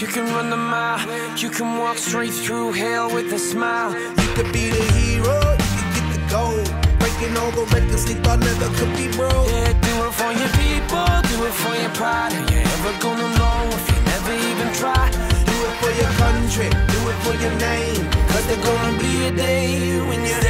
You can run the mile. You can walk straight through hell with a smile. You could be the hero, you could get the gold. Breaking all the records they thought never could be broke. Yeah, do it for your people, do it for your pride. Are you ever gonna know if you never even try? Do it for your country, do it for your name. Cause there's gonna be a day when you're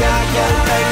Jack, yeah, baby.